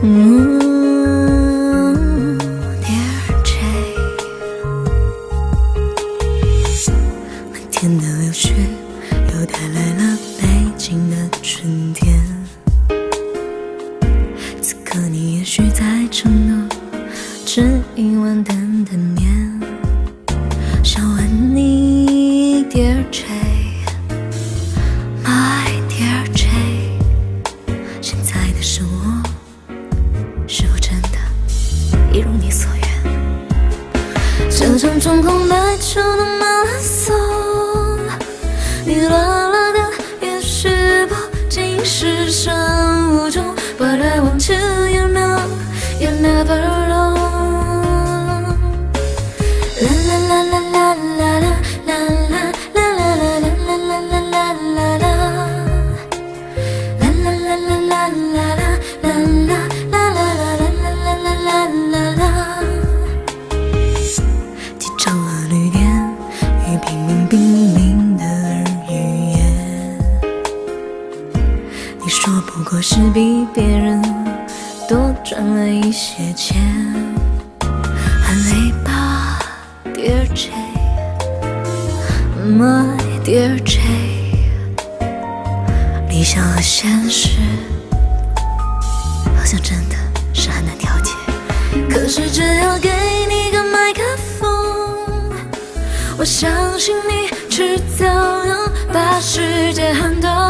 嗯，Dear J，漫天的柳絮又带来了北京的春天。此刻你也许在承诺吃一碗担担面。这场冲空白球的马拉松，你乱了的也许不仅是生物钟，But I want you you know you never 与平民冰凌的语言，你说不过是比别人多赚了一些钱，很累吧，Dear J，My Dear J。理想和现实好像真的是很难调节。可是只要给相信你迟早能把世界撼动。